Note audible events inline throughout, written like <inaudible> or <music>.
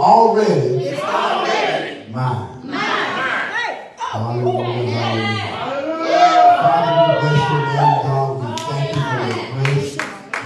already, It's already mine. mine. Hallelujah. Hallelujah. Father, we bless your name, God. We thank you for your grace,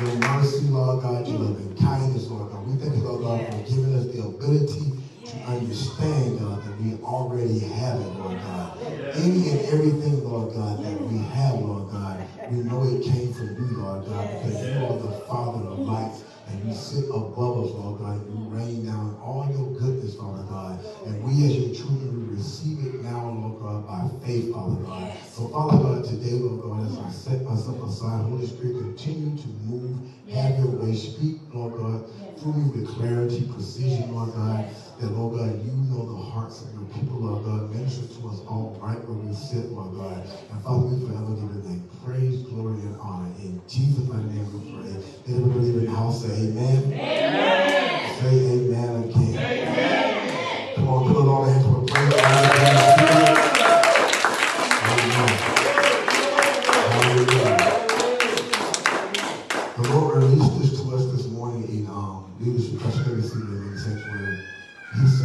your mercy, Lord God, your loving kindness, Lord God. We thank you, Lord God, for giving us the ability to understand, God, that we already have it, Lord God. Any and everything, Lord God, that we have, Lord God, we know it came from you, Lord God, because you are the Father of lights. And you sit above us, Lord God, and you rain down all your goodness, Lord God. And we as your children, we receive it now, Lord God, by faith, Father God. So, Father God, today, Lord God, as I set myself aside, Holy Spirit, continue to move, have your way, speak, Lord God, me with clarity, precision, Lord God. That, Lord God, you know the hearts of your people, Lord God. Minister to us all right where we sit, Lord God. And Father, we forever give your name praise, glory, and honor. In Jesus' mighty name we pray. Everybody in the house say amen. Amen. Say amen again. Amen.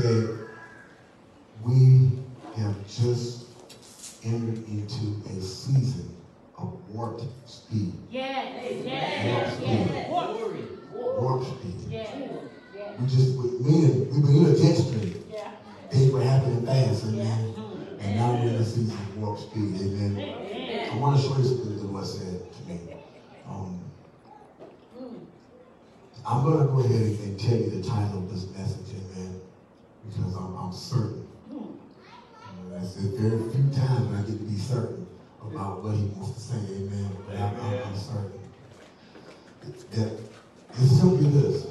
Said, we have just entered into a season of warp speed. Yes, Warp yes, speed. yes. Warp speed. Yes, We just, we, meaning, we've been in a jet stream. yeah. Things were happening fast, amen. And now we're in a season of warp speed, amen. I want to show you something that the Lord said to me. Um, I'm going to go ahead and, and tell you the title of this message, amen, because I'm, I'm certain. Know, That's the very few times I get to be certain about what he wants to say, amen. But I'm, I'm, I'm certain. That it's simply this.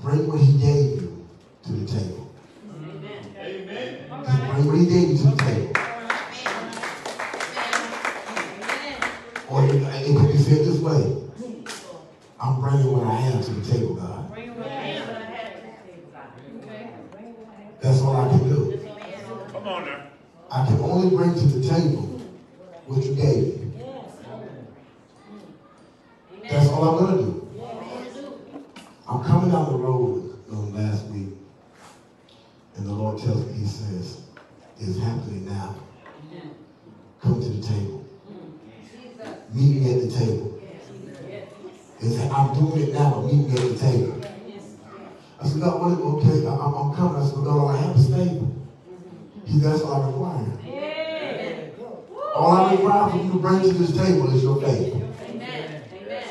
Bring what he gave you to the table. Just bring what he gave you to the table. Or it, it could be said this way. I'm bringing what I have to the table, God. That's all I can do. Come on now. I can only bring to the table what you gave me. That's all I'm going to do. I'm coming down the road um, last week, and the Lord tells me, He says, it's happening now. Come to the table. Meet me at the table. It's, I'm doing it now, but meet me at the table. I said, God, what, okay, I- I'm, I'm coming. I said, God, all I have is table. He that's all I require. All I require for you to bring to this table is your faith. Amen. Amen.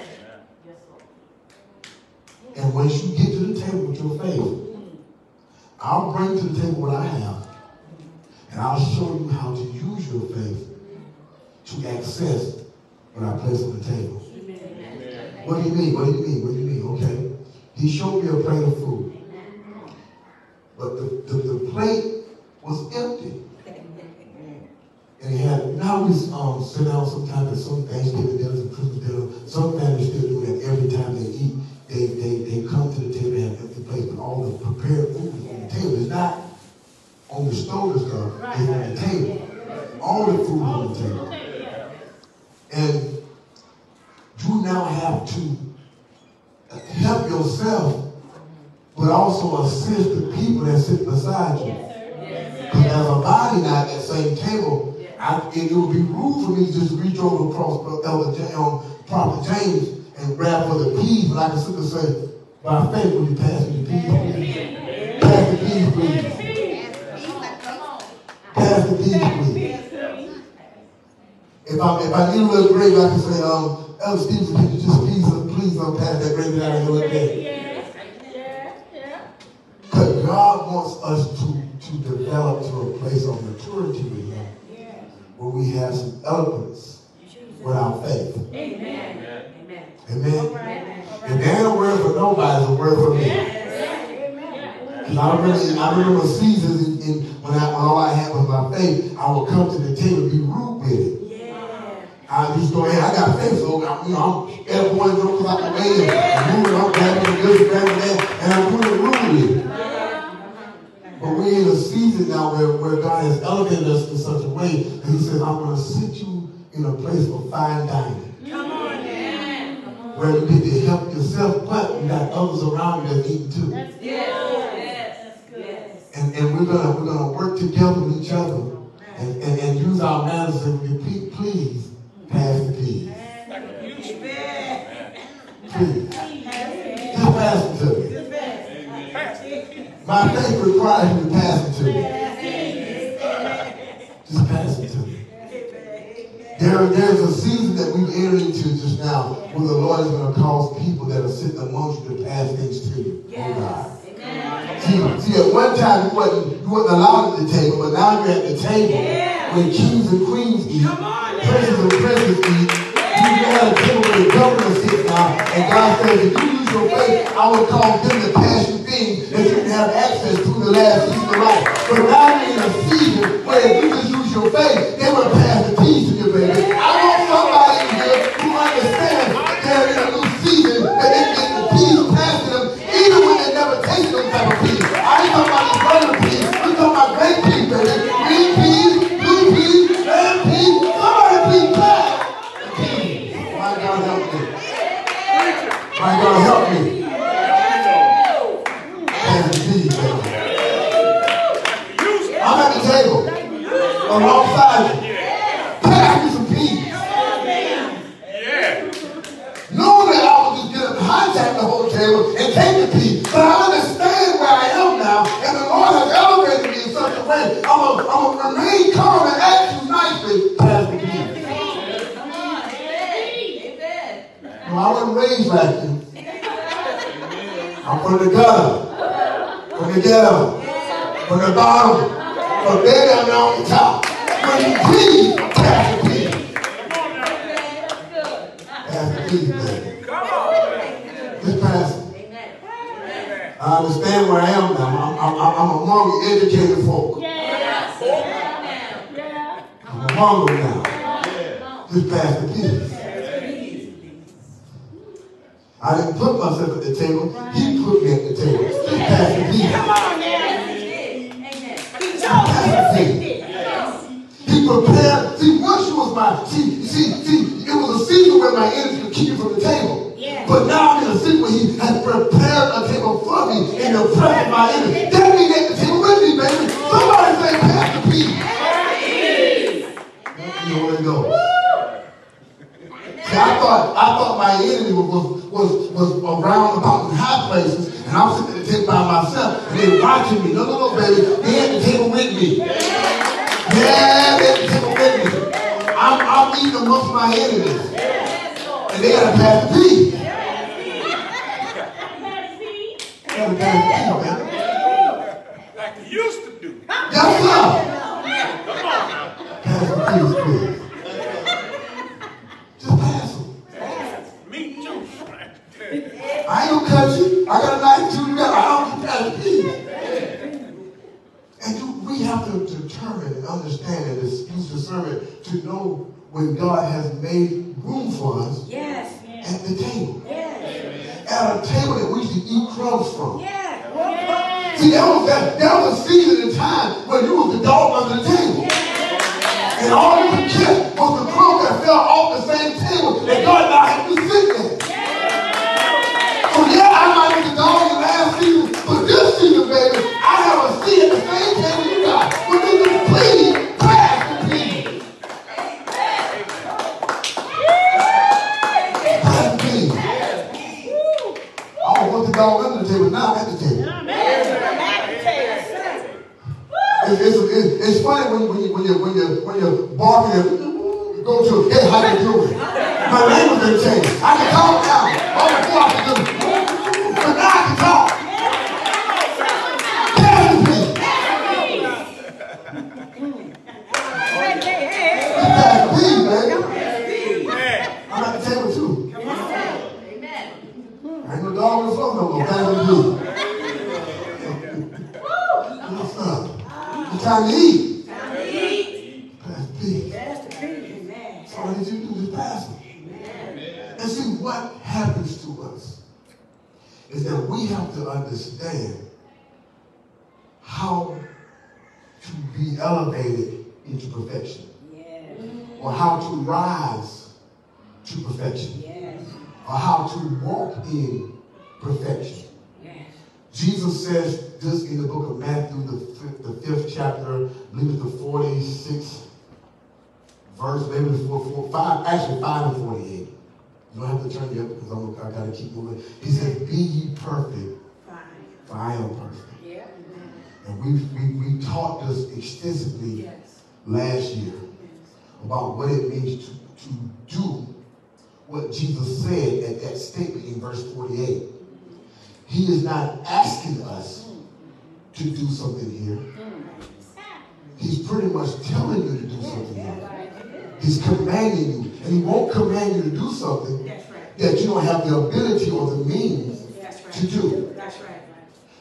And once you get to the table with your faith, mm. I'll bring to the table what I have. And I'll show you how to use your faith to access what I place on the table. What do you mean? What do you mean? What do you mean? He showed me a plate of food. But the, the, the plate was empty. And he had, now we um, sit down sometimes at some Thanksgiving dinners and Christmas dinners. Some families still do that every time they eat. They, they, they come to the table and have empty plates, but all the prepared food is on the table. It's not on the stove and stuff. It's on the table. All the food is on the table. And you now have to help yourself, but also assist the people that sit beside you. Because as a body now at that same table, I, it, it would be rude for me to just reach over across Elder James, um, Prophet James and grab for the peas, but I can sit and say, by faith, will you pass me the peas, please? Pass the peas, please. Pass the peas, please. If I if I need a little gravy, I can say, um, Elder Stevenson, can you just please, uh, please um, pass that gravy down a little bit? Because God wants us to, to develop to a place of maturity with Him where we have some eloquence with our faith. Amen. Amen. Amen. If there ain't a word for nobody, it's a word for me. Because I remember, I remember seasons in, in, when, I, when all I had was my faith, I would come to the table and be rude with it. I just go ahead, I got faith, so I, you know, I'm everyone jokes out the way and moving, I'm grabbing this, grabbing that, and I'm doing it rudely. But we're in a season now where, where God has elevated us in such a way that He says, I'm going to sit you in a place of fine dining. Come on, man. Where you get to help yourself, but you got others around you that need too. And, and we're gonna we're gonna work together with each other and, and, and use our manners and repeat, please pass the peas. Please. Just pass them to me. My faith requires you to pass them to me. Just pass them to me. There, there's a season that we've entered into just now where the Lord is going to cause people that are sitting amongst you to pass things to you. Oh God. See, see, at one time you wasn't, you wasn't allowed at the table, but now you're at the table Yeah. when kings and queens eat, Come on now. princes and princes eat. You at a table where the governor sits now, and God says, if you lose your faith, I will cause them to pass you things that you can have access to the last season of life. But now you're in a season where if you just use your faith, they will pass I didn't put myself at the table. He put me at the table. Just pass the peace. Pass the peace. He prepared. See, once you was my, see, see, see, it was a season where my energy would keep you from the table. Yeah. But now I'm in a season where he has prepared a table for me in the presence of my enemy. That means at the table with me, baby. Somebody say, peace. You know where to go. See, I thought I thought my enemy was was around about in high places, and I'm sitting at the table by myself, and they watching me. No, no, no, baby. They at the table with me. Yeah, they at the table with me. I'm I'm eating amongst my enemies, and they got a pass the peace. They gotta pass the peace, baby. Like you used to do. Yes, sir. To determine and understand and use discernment to know when God has made room for us Yes. at the table. Yes. At a table that we should eat crumbs from. Yes. See, that was, that, there was a season in time when you was the dog under the table. And all you could get was the crumb that fell off the same table that God now had you sitting at. So yeah, I might be the dog in last season, but this season, baby, I have a seat at the same table you got. Would you just please pass the peas? Pass the peas. I don't want the dog under the table, now I'm at the table. It's, it's, it's, it's funny when, when, you, when, you, when, you, when you're barking and go to, hey, how you doing? My language didn't change. I can talk now. All before I could do. But now I can talk. Pass the peas. Pass the peas, baby. I'm at the table too. I ain't no dog on the floor no more. Pass the peas. What's up? It's time to eat. Pass the peas. That's all I need you to do is pass them. And see what happens to us is that we have to understand how to be elevated into perfection or how to rise to perfection or how to walk in perfection. Jesus says this in the book of Matthew, the fifth, the fifth chapter, I believe it's the 46th verse, maybe the four, four, five, actually five and 48. You don't have to turn yet because I'm, I got to keep moving. He says, be ye perfect, for I am perfect. Yeah. And we, we, we taught this extensively Yes. last year about what it means to, to do what Jesus said at that statement in verse 48. He is not asking us to do something here. Mm-hmm. He's pretty much telling you to do something here. He's commanding you. And he won't command you to do something That's right. that you don't have the ability or the means That's right. to do. That's right.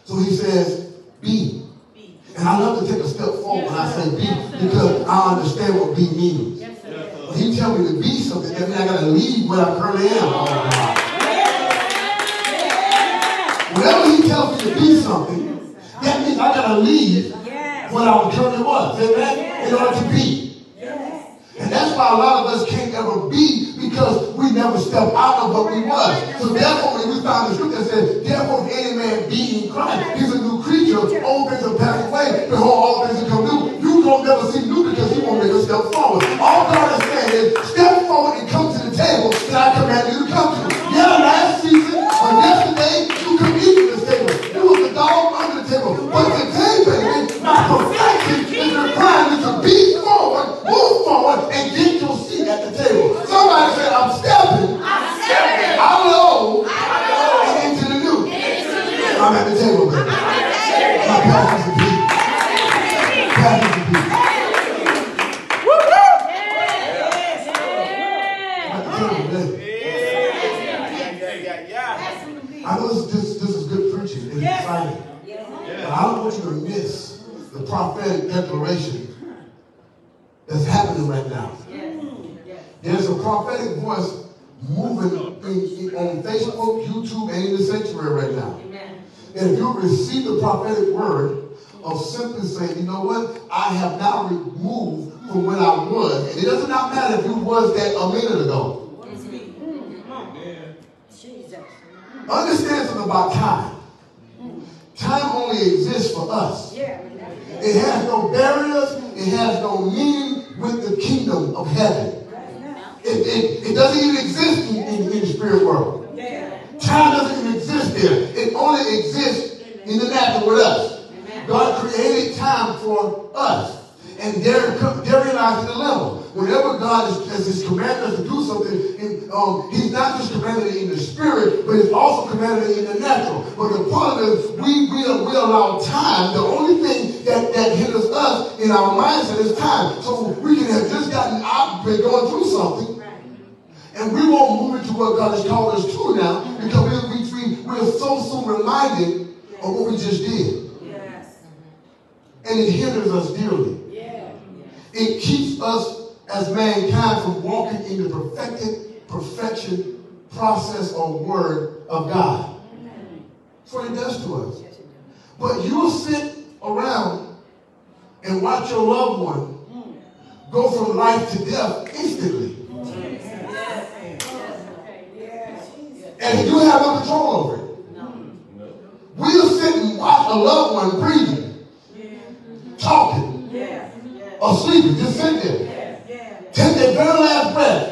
So he says, be. Be. And I love to take a step forward when I say be because I understand what be means. Yes, sir. When he tell me to be something, that means I gotta leave where I currently am. Whenever he tells me to be something, that means I gotta leave Yes. what I currently was. Amen? In order to be. And that's why a lot of us can't ever be because we never step out of what we was. So therefore, we found the scripture that says, therefore, any man be in Christ, he's a new creature. Old things have passed away. Behold, all things have come new. You don't never see new because he won't make a step forward. All God is saying is, step forward and come to the table that I command you to come to. Yeah, last season or yesterday, you could eat at this table. You was the dog under the table. But today, baby, my that a minute ago. Understand something about time. Time only exists for us. It has no barriers. It has no meaning with the kingdom of heaven. It, it, it doesn't even exist in, in, in the spirit world. Time doesn't even exist there. It only exists in the natural with us. God created time for us. And there, therein lies the dilemma. Whenever God is, has his commanded us to do something, in, um, he's not just commanded in the spirit, but he's also commanded in the natural. But the problem is we, we, we allow time. The only thing that, that hinders us in our mindset is time. So we can have just gotten out, been going through something, and we won't move into what God has called us to now because we, we, we're so soon reminded of what we just did. And it hinders us dearly. It keeps us as mankind from walking in the perfected perfection process or word of God. That's what it does to us. But you'll sit around and watch your loved one go from life to death instantly. And you have no control over it. We'll sit and watch a loved one breathing, talking, or sleeping, just sit there. Take their very last breath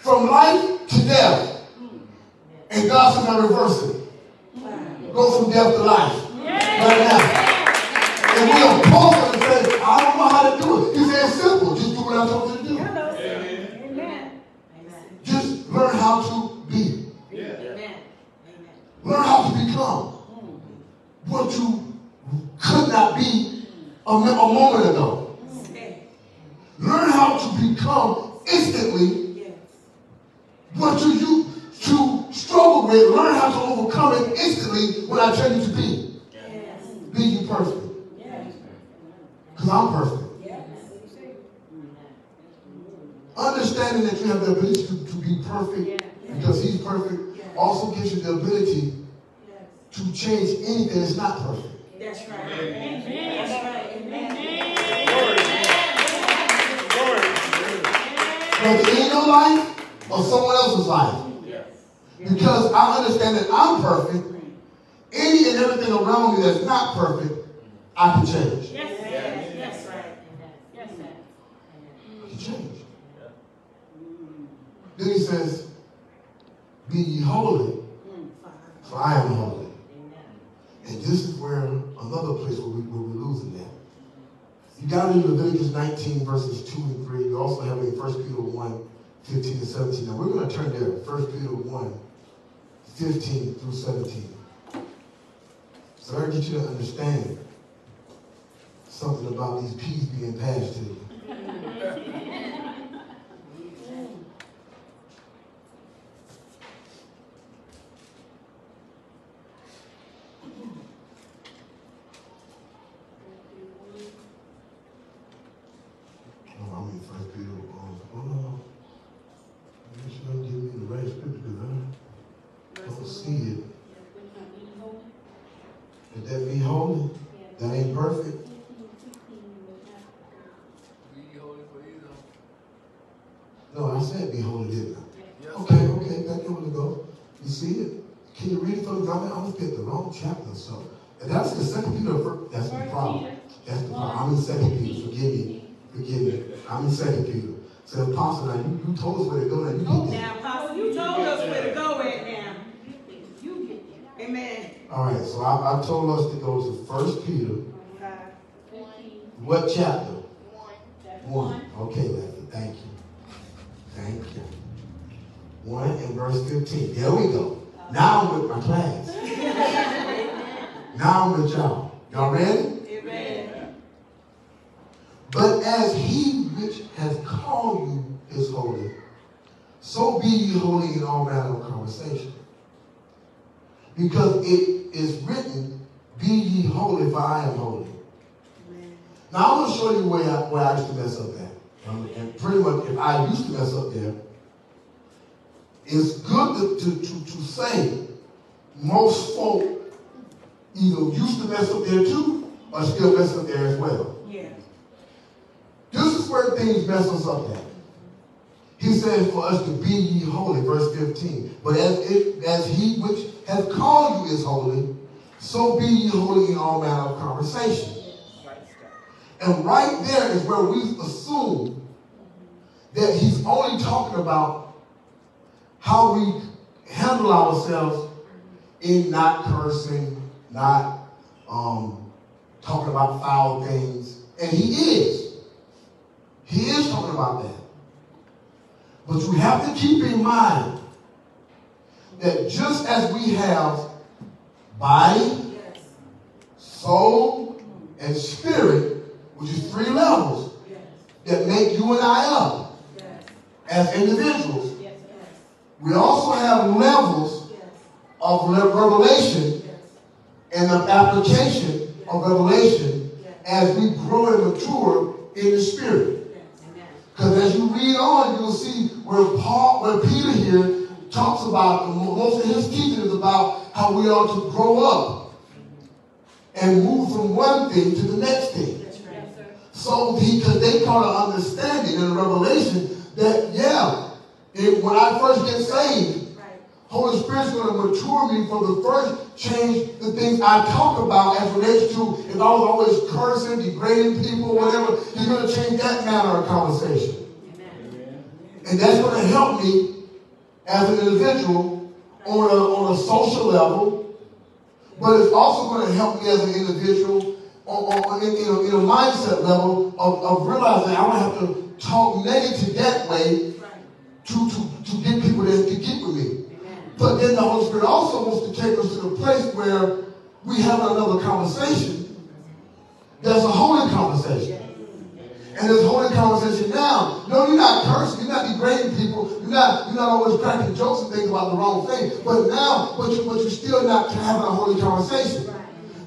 from life to death. And God says, I reverse it. Go from death to life. Right now. And we'll pause and say, I don't know how to do it. He said, it's simple. Just do what I told you to do. Just learn how to be. Learn how to become what you could not be a, a moment ago. Learn how to become instantly what do you used to struggle with. Learn how to overcome it instantly when I tell you to be. Be you perfect. Because I'm perfect. Understanding that you have the ability to, to be perfect because he's perfect also gives you the ability to change anything that's not perfect. That's right. That's right. Whether in your life or someone else's life. Yes. Because I understand that I'm perfect any and everything around me that's not perfect, I can change. Yes, yes, yes, right. Yes, sir. I can change. Then he says, Be ye holy, mm. for I am holy. And this is where another place where, we, where we're losing that. You got it in Leviticus 19, verses 2 and 3. You also have in 1 Peter 1, 15 and 17. Now we're going to turn there. 1 Peter 1, 15 through 17. So I get you to understand something about these peas being passed to you. <laughs> Oh, I'm in First Peter. Um, oh no, you should not give me the right scripture because I don't see it. Would that be holy? That ain't perfect. Be holy for you though. No, I said be holy, didn't I? Yes, Okay, sir. okay, back there to go. You see it? Can you read it for me? I mean, I'm looking at the wrong chapter, so. And that's the second Peter, ver- that's the problem. That's the problem. I'm in second Peter, forgive me. Forgive me. I'm in second Peter. So Apostle, now you, you told us where to go, now you get there. Now, Apostle, oh, you told us where to go at now. You get there. Amen. All right, so I, I told us to go to First Peter. What chapter? One. Okay, Leslie, thank you. Thank you. One and verse 15. There we go. Now I'm with my class. <laughs> now I'm with y'all. Y'all ready? Amen. But as he which has called you is holy, so be ye holy in all manner of conversation. Because it is written, Be ye holy, for I am holy. Amen. Now I'm going to show you where I, where I used to mess up at. Um, and pretty much, if I used to mess up there, it's good to, to, to, to say most folk either used to mess up there too or still mess up there as well. Yeah. This is where things mess us up at. He says for us to be ye holy, verse 15. But as, it, as he which hath called you is holy, so be ye holy in all manner of conversation. And right there is where we assume that he's only talking about how we handle ourselves in not cursing, not um, talking about foul things. And he is. He is talking about that. But you have to keep in mind that just as we have body, soul, and spirit, which is three levels that make you and I up as individuals, we also have levels of revelation and of application of revelation as we grow and mature in the spirit. Because as you read on, you'll see where Paul, where Peter here talks about, most of his teaching is about how we are to grow up and move from one thing to the next thing. Right. So because they caught an understanding and a revelation that, yeah, if, when I first get saved. Holy Spirit's going to mature me for the first change the things I talk about as relates to if I was always cursing, degrading people, whatever, he's going to change that manner of conversation. Amen. And that's going to help me as an individual on a, on a social level, but it's also going to help me as an individual on, on, in, in, a, in a mindset level of, of realizing I don't have to talk negative that way to, to, to get people to, to get with me. But then the Holy Spirit also wants to take us to the place where we have another conversation that's a holy conversation. And this holy conversation now, no, you're not cursing, you're not degrading people, you're not, you're not always cracking jokes and things about the wrong thing. But now, but you but you're still not having a holy conversation.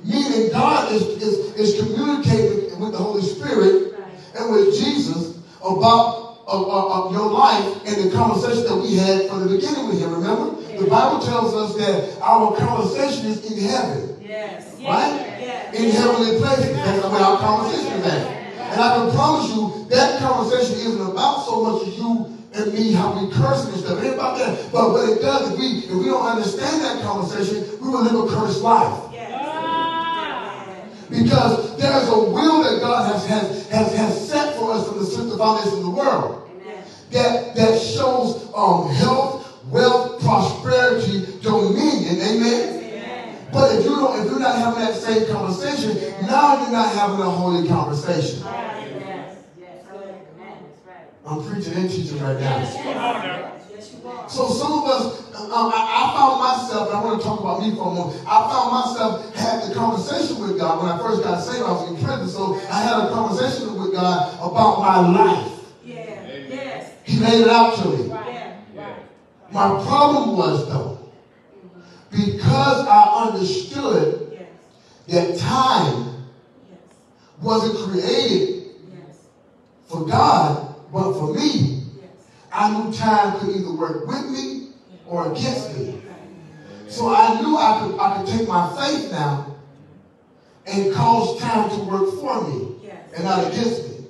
Meaning God is, is, is communicating with the Holy Spirit and with Jesus about of, of, of your life and the conversation that we had from the beginning with him. Remember? The Bible tells us that our conversation is in heaven. Yes. Right? Yes. In heavenly places. That's where our conversation is at. And I can promise you that conversation isn't about so much as you and me how we curse and stuff. It ain't about that. But what it does, if we if we don't understand that conversation, we will live a cursed life. Because there's a will that God has, has, has, has set for us from the the foundation of the world. That, that shows um, health, wealth, prosperity, dominion. Amen? But if you don't, if you're not having that same conversation, now you're not having a holy conversation. Yes. I'm preaching and teaching right now. So some of us, um, I, I, found myself, and I want to talk about me for a moment. I found myself had the conversation with God when I first got saved. I was in prison, so I had a conversation with God about my life. Yeah. Yes. He laid it out to me. My problem was though, because I understood Yes. that time Yes. wasn't created Yes. for God, but for me. I knew time could either work with me or against me. So I knew I could I could take my faith now and cause time to work for me and not against me.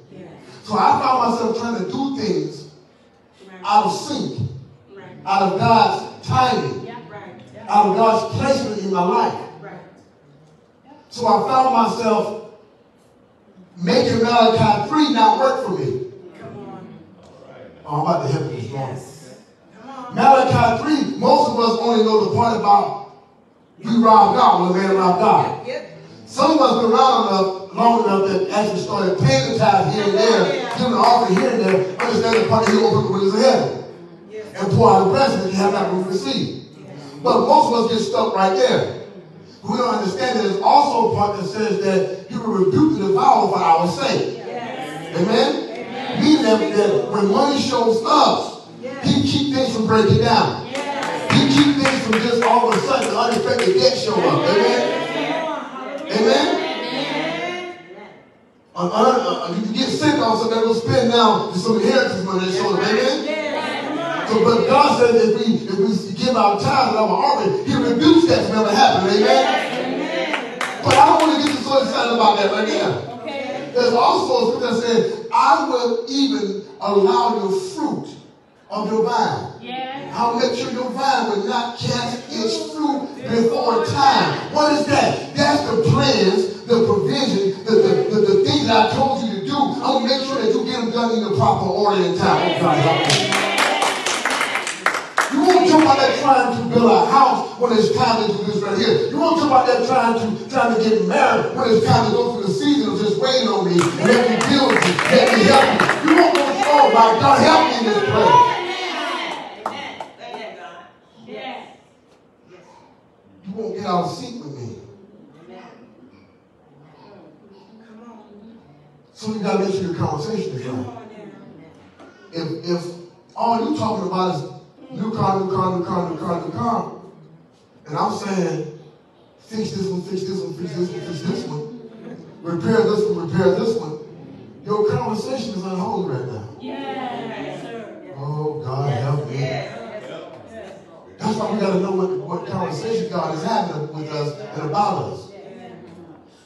So I found myself trying to do things Right. out of sync. Out of God's timing, Right. out of God's placement in my life. Right. So I found myself making Malachi 3 not work for me. Come on. Oh, I'm about to help you this morning. Yes. Malachi 3, most of us only know the part about we robbed God when a man robbed God. Yep. Some of us been around enough, long enough that actually started paying the tithe here and there, giving the offering here and there, understand the part that he opened the windows of heaven. And pour out a blessing that you have not room to receive. But most of us get stuck right there. We don't understand that there's also a part that says that he will rebuke the devourer for our sake. Yes. Amen? Meaning that, that when money shows up, he keep things from breaking down. He keep things from just all of a sudden the unexpected debt show up. Amen? Amen? Uh, you can get sick on something that will spend now to some inheritance money that shows up. Amen? Yes. So, but God said if we if we give our tithe and our offering, He rebukes that from ever happening. Amen? But I don't want to get so excited about that right now. Okay. There's also a scripture that says, I will even allow your fruit of your vine. I'll make sure your vine will not cast its fruit before time. What is that? That's the plans, the provision, the, the, the, the things that I told you to do. I'm going to make sure that you get them done in the proper order and time. You won't jump out there trying to build a house when it's time to do this right here. You won't jump out there trying to trying to get married when it's time to go through the season of just waiting on me let me build you, let me help you. You won't go, oh my God, help me in this place. You won't get out of sync with me. Come on. So you gotta make sure your conversation is right. If if all you talking about is new car, new car, new car, new car, new car, and I'm saying fix this one, fix this one, fix this one, fix this one, repair this one, repair this one, your conversation is unholy right now. Yes, sir. Oh God help me. Yes. That's why we gotta know what, what conversation God is having with us and about us.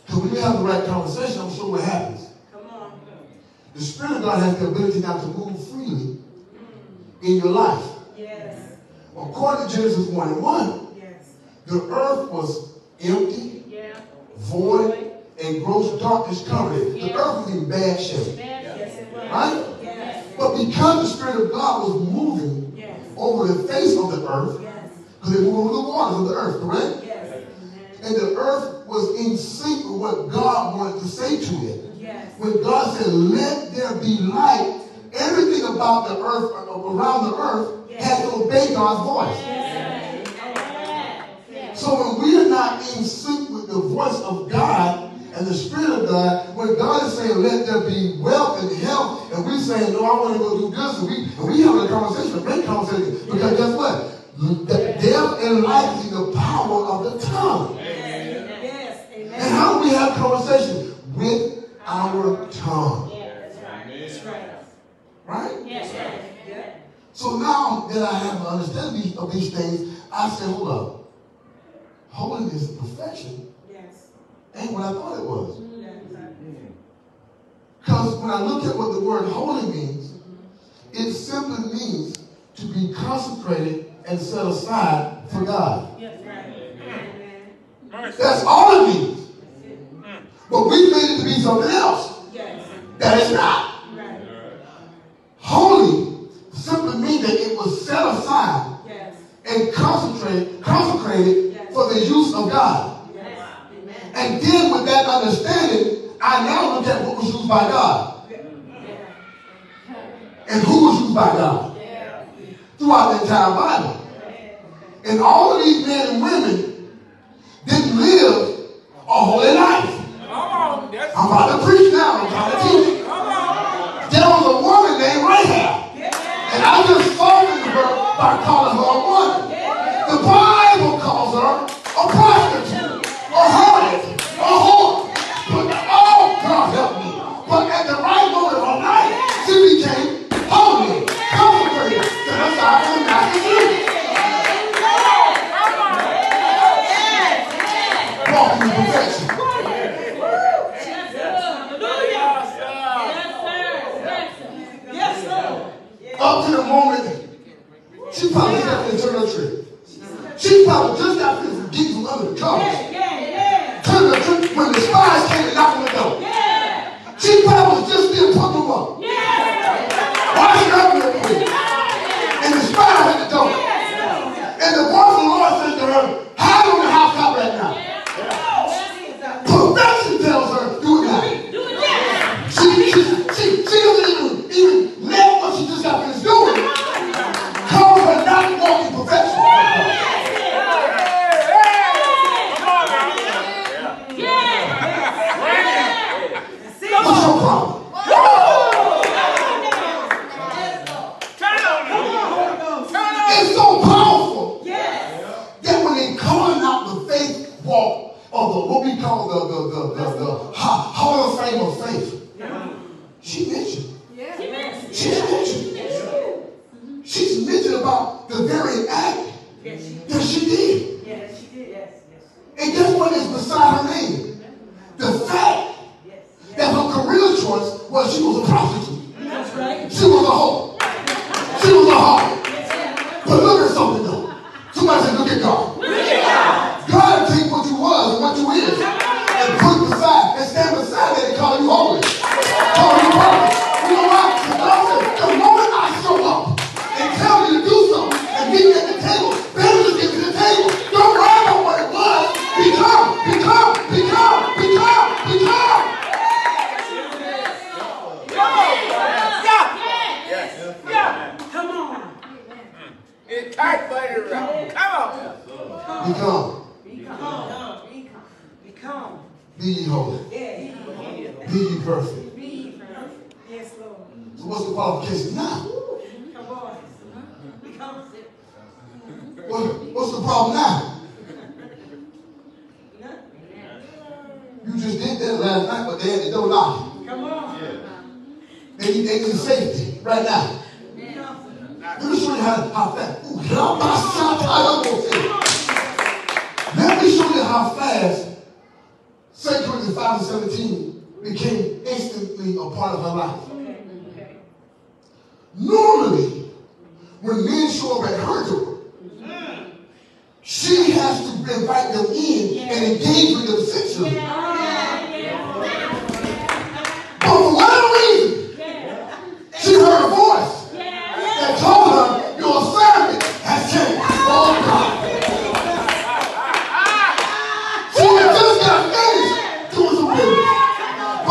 Because when you have the right conversation, I'm sure what happens. Come on. The Spirit of God has the ability now to move freely in your life. According to Genesis 1 and 1, Yes. the earth was empty, void, and gross darkness covered it. The earth was in bad shape. Yes. Right? Yes. But because the Spirit of God was moving over the face of the earth, because it moved over the waters of the earth, correct? Yes. And the earth was in sync with what God wanted to say to it. Yes. When God said, let there be light, everything about the earth, around the earth, had to obey God's voice. So when we are not in sync with the voice of God and the Spirit of God, when God is saying, let there be wealth and health, and we're saying, no, I want to go do this, and we, and we having a conversation, a great conversation, because guess what? The death and life is the power of the tongue. Yes. And how do we have conversation? With our tongue. That's right. Right? So now that I have an understanding of these things, I said, hold up. Holiness and perfection yes. ain't what I thought it was. Because when I look at what the word holy means, it simply means to be consecrated and set aside for God. Yes, right. That's all it means. But we made it to be something else. Yes. That is not. that it was set aside yes. and consecrated, consecrated yes. for the use of God. Yes. And then with that understanding, I now look at what was used by God. And who was used by God throughout the entire Bible. And all of these men and women didn't live a holy life. I'm about to preach now. I'm trying to teach. There was a woman named Rahab. And I just by calling her a woman. The Bible calls her a prostitute, a harlot, a whore. But oh, God help me. But at the right moment of her life, she became holy, consecrated. So that's how I am not to Walking in perfection. Up to the moment she probably yeah. left and turned her trick. She probably just got this gig from in the car. Yeah, yeah, yeah. Turned her trick when the spies came and knocked on the door. Yeah. She probably was just still talking about.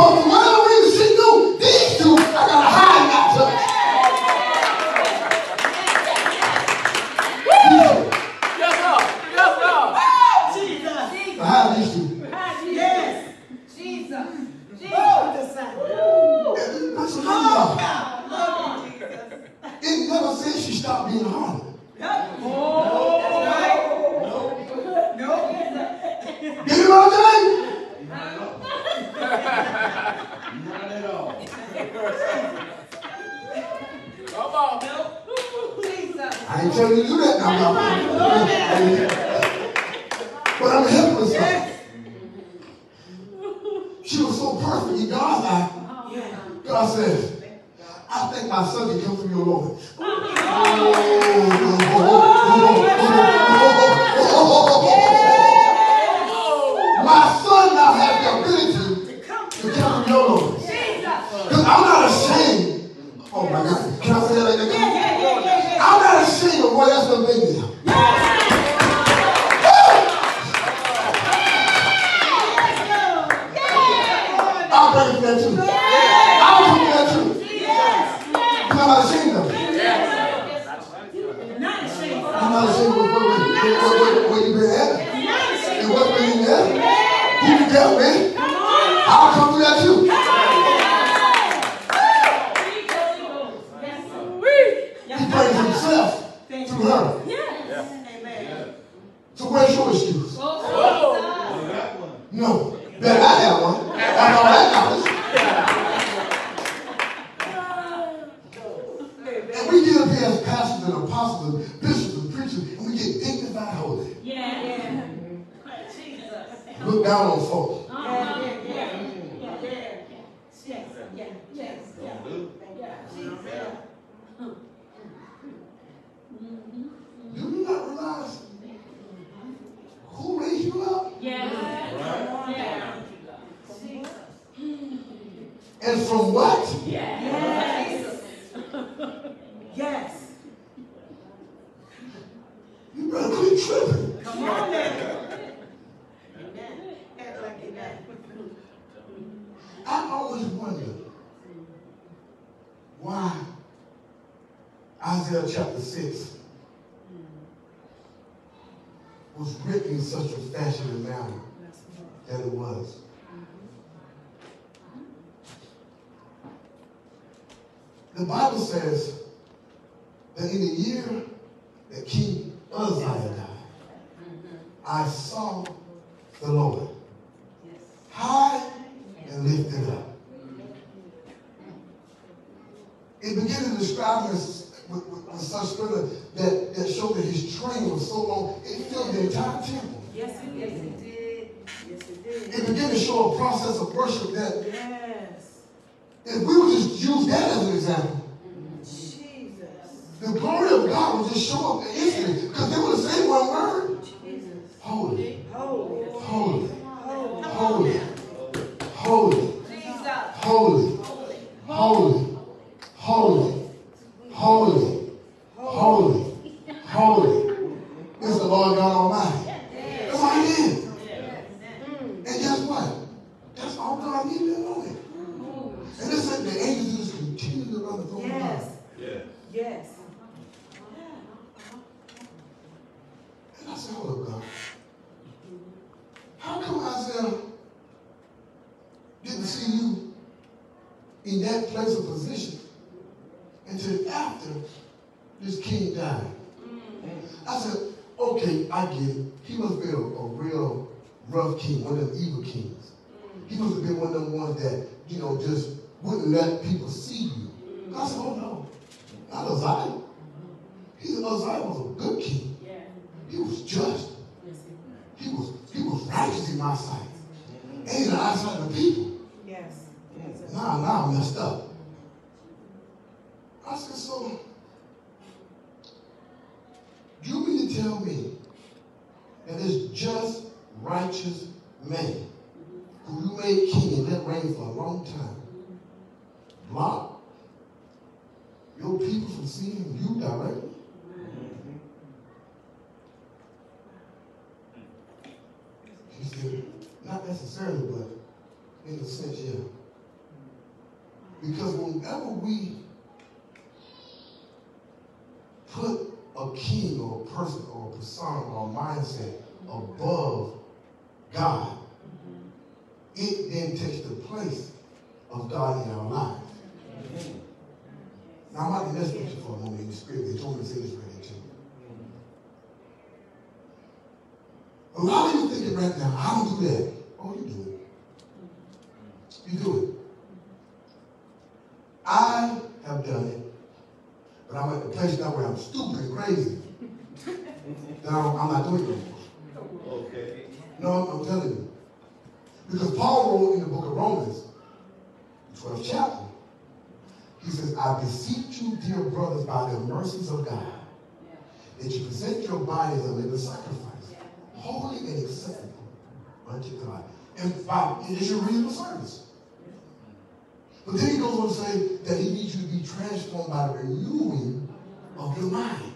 of love. I saw the Lord high and lifted up. It began to describe with, with, with, such splendor that, that showed that his train was so long, it filled the entire temple. Yes, it, yes, it did. Yes, it did. It began to show a process of worship that yes. if we would just use that as an example, Jesus. the glory of God would just show up instantly because they would say one word holy. holy. our sight. Ain't the eyesight of the people. Yes. Nah, nah, I messed up. mercies of God that you present your body as a living sacrifice, holy and acceptable unto God. And by, it is your reasonable service. But then he goes on to say that he needs you to be transformed by the renewing of your mind.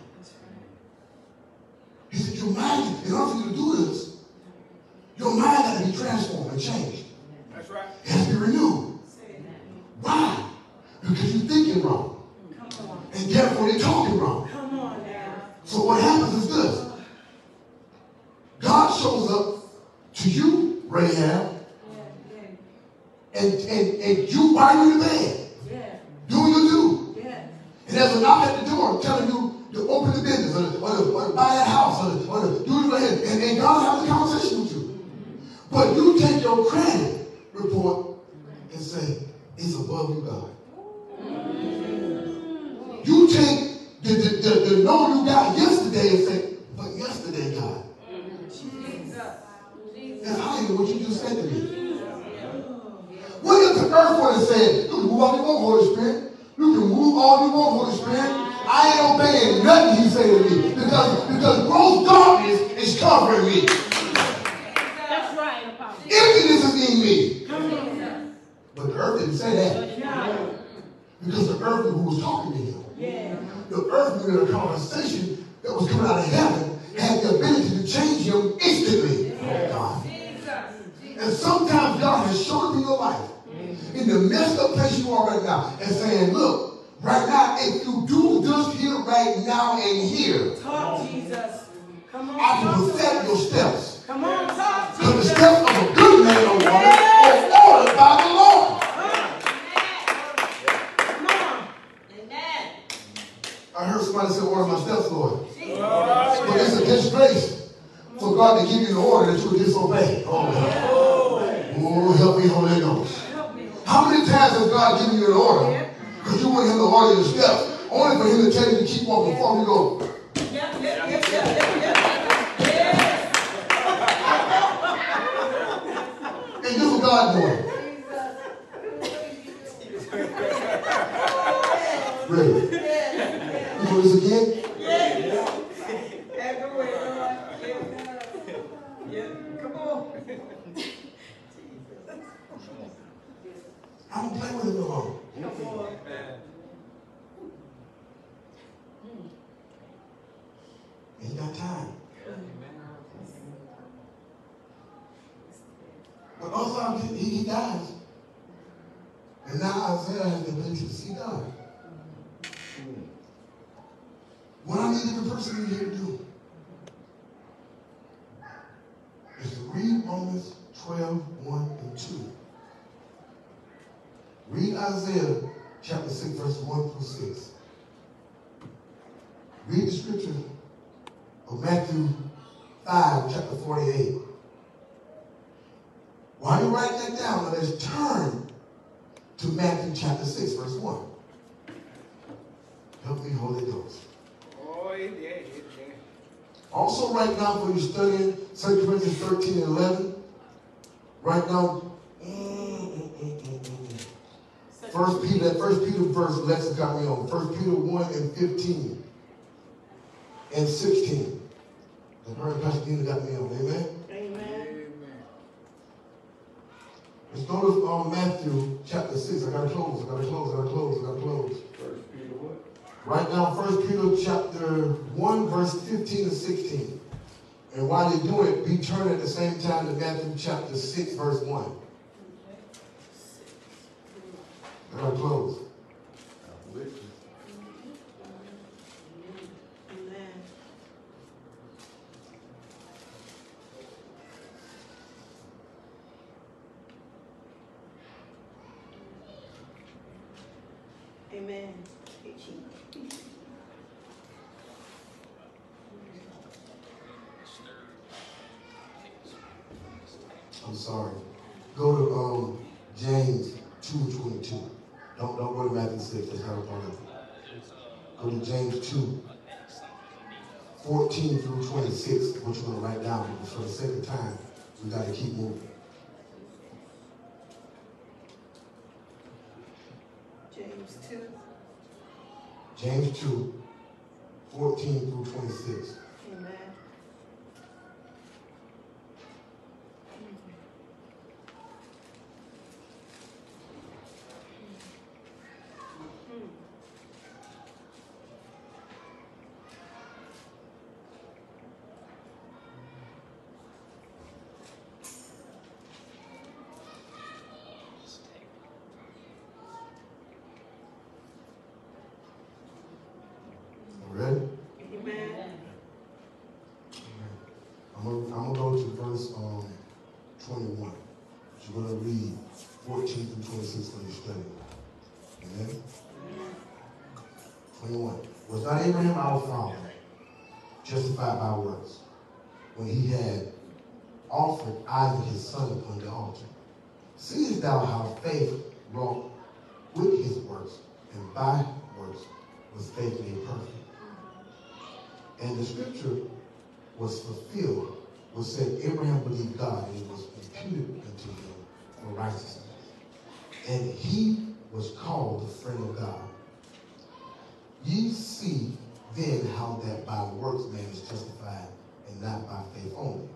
He said, your mind, in order for you to do this, your mind got to be transformed and changed. That's right. It has to be renewed. Why? Because you're thinking wrong. And therefore you're talking wrong. Come on now. So what happens is this. God shows up to you, Rahab, and, and, and you while you're in the bed, yeah, doing your do. yeah. And there's a knock at the door telling you to open the business or, to, or, to, or to buy that house or, to, or to do it. And, and God has a conversation with you. Mm-hmm. But you take your credit report and say, it's above you, God. You take the, the, the, the know you got yesterday and say, but yesterday, God. Jesus. That's higher what you just said to me. What if the earth would have said, you can move all you want, Holy Spirit. You can move all you want, Holy Spirit. I ain't obeying nothing he say to me because, because gross darkness is covering me. That's right, Apostle. Emptiness is in me. But the earth didn't say that because the earth knew who was talking to him. Yeah. The earth knew that a conversation that was coming out of heaven had the ability to change him instantly. Oh, God. And sometimes God has shown up in your life in the messed up place you are right now and saying, look, right now, if you do this here right now and here, Talk, Jesus. Come on. I can perfect your steps. Come on, talk, Because the Jesus. steps of a good man or woman somebody say, order my steps, Lord. But it's a disgrace for God to give you the order that you disobey. Oh. Oh, help me, Holy Ghost. How many times has God given you an order? Because you want him to order your steps, only for him to tell you to keep walking forward. You go, and this is what God doing. This again? Yeah. Yeah. Play with it no more. Come got time. But also, he, dies. And now Isaiah has the to see God. What I need every person in here to do is to read Romans 12, 1 and 2. Read Isaiah chapter 6, verse 1 through 6. Read the scripture of Matthew 5, chapter 48. While you're writing that down, now let's turn to Matthew chapter 6, verse 1. Help me, Holy Ghost. Yeah, yeah, yeah. Also, right now, for you studying 2 Corinthians 13 and 11, right now, mm, mm, mm, mm. First Peter, that First Peter verse, Lex got me on. First Peter 1 and 15 and 16. The her and Pastor Dina got me on. Amen. Amen. Amen. Let's go to um, Matthew chapter 6. I gotta close, I gotta close, I gotta close, I gotta close. Right now, First Peter chapter 1, verse 15 and 16. And while you're doing it, be turning at the same time to Matthew chapter 6, verse 1. I gotta close. Amen. Amen. I'm sorry. Go to um, James 2 22. Don't, don't go to Matthew 6. That's part of it. Go to James 2 14 through 26, which we're going to write down for the of time, we got to keep moving. James 2. James 2 14 through 26. Abraham our father justified by works when he had offered Isaac his son upon the altar. Seest thou how faith wrought with his works, and by works was faith made perfect. And the scripture was fulfilled, was said, Abraham believed God, and it was imputed unto him for righteousness. And he was called the friend of God. Ye see then how that by works man is justified, and not by faith only.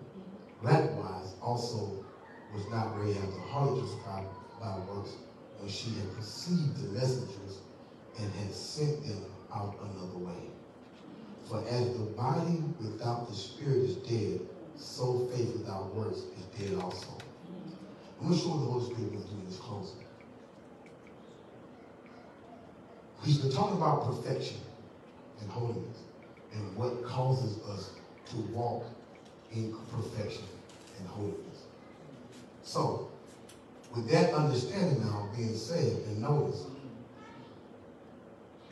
Likewise, also was not Rahab the harlot justified by works when she had perceived the messengers and had sent them out another way. For as the body without the spirit is dead, so faith without works is dead also. I'm going to show the Holy Spirit was doing this closing. He's been talking about perfection and holiness and what causes us to walk in perfection and holiness. So, with that understanding now being said and notice,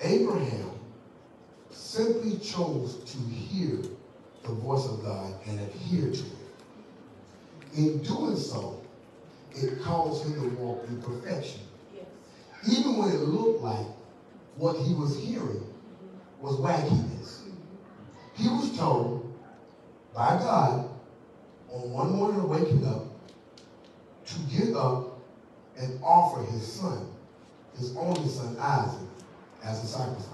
Abraham simply chose to hear the voice of God and adhere to it. In doing so, it caused him to walk in perfection. Even when it looked like what he was hearing was wackiness. He was told by God on one morning of waking up to get up and offer his son, his only son Isaac, as a sacrifice.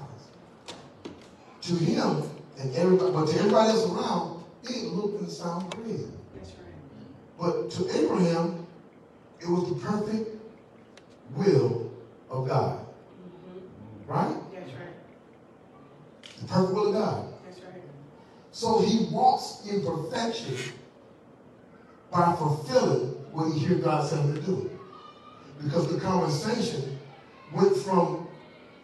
To him and everybody, but to everybody else around, it looked and sounded crazy. That's right. But to Abraham, it was the perfect will of God. Right? That's right. The perfect will of God. That's right. So he walks in perfection by fulfilling what he hears God tell him to do. Because the conversation went from,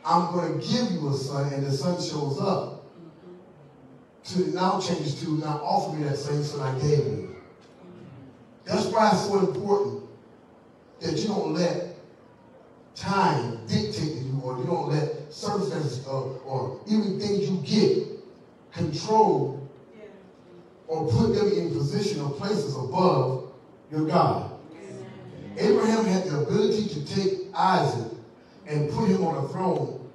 I'm going to give you a son, and the son shows up, mm-hmm. to now changes to, now offer me that same son I gave you. Mm-hmm. That's why it's so important that you don't let time dictate to you, or you don't let circumstances or, or even things you get control Yeah. or put them in position or places above your God. Abraham had the ability to take Isaac and put him on a throne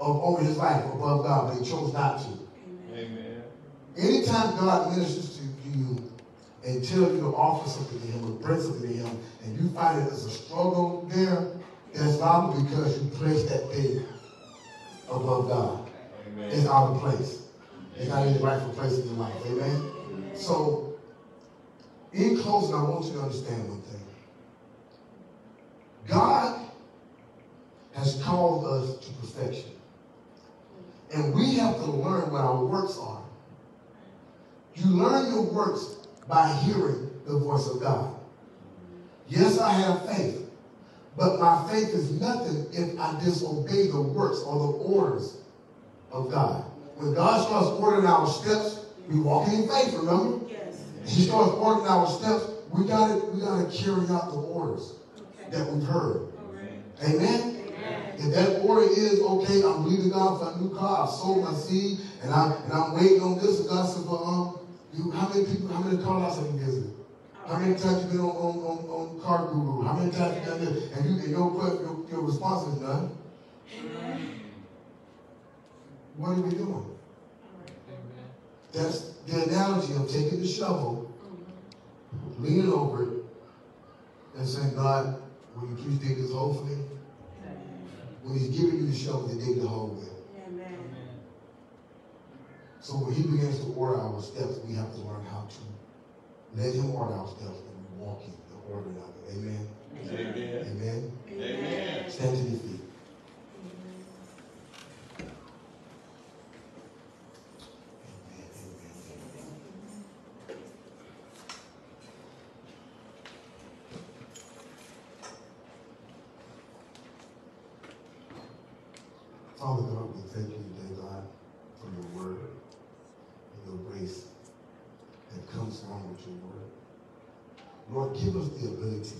of over his life above God, but he chose not to. Amen. Anytime God ministers to you and tell you to offer something to him or bring something to him, and you find it as a struggle there, that's probably because you placed that thing above God. It's Amen. out of place. It's not in the rightful place in your life. Amen? So, in closing, I want you to understand one thing. God has called us to perfection. And we have to learn what our works are. You learn your works by hearing the voice of God. Yes, I have faith, but my faith is nothing if I disobey the works or the orders of God. When God starts ordering our steps, we walk in faith, remember? Yes. He starts ordering our steps, we gotta, we gotta carry out the orders Okay. that we've heard. Right. Amen? Amen. If that order is okay, I'm believing God for a new car, I've sold my seed, and I'm and I'm waiting on this, and God said, well, um, you how many people, how many car lots have you visited? How many times you been on, on, on, on Car Guru? How many times you done this? And you and your your, your response is none. What are we doing? That's the analogy of taking the shovel, leaning over it, and saying, God, will you please dig this hole for me? When he's giving you the shovel to dig the hole with. Amen. So when he begins to order our steps, we have to learn how to let him order our steps and we walk in the order of it. Amen. Amen. Amen. Amen. Stand to your feet. Amen, amen, amen. Father God, we thank you today, God, for your word and your grace that Lord, give us the ability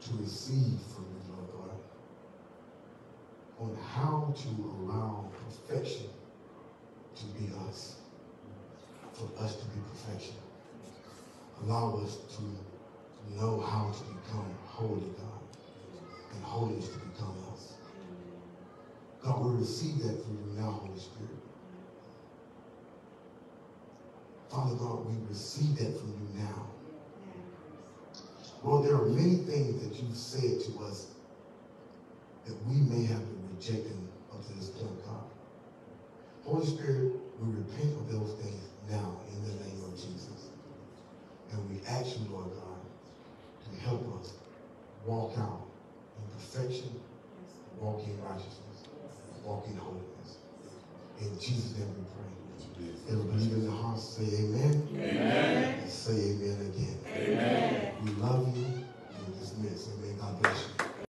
to receive from you, Lord God, on how to allow perfection to be us, for us to be perfection. Allow us to know how to become holy, God, and holiness to become us. God, we receive that from you now, Holy Spirit. Father God, we receive that from you now. Lord, there are many things that you've said to us that we may have been rejecting up to this point, God. Holy Spirit, we repent of those things now in the name of Jesus. And we ask you, Lord God, to help us walk out in perfection, walk in righteousness, walk in holiness. In Jesus' name we pray. Every believer in the heart say amen. Amen. And say amen again. Amen. We love you. You're dismissed. Amen. God bless you.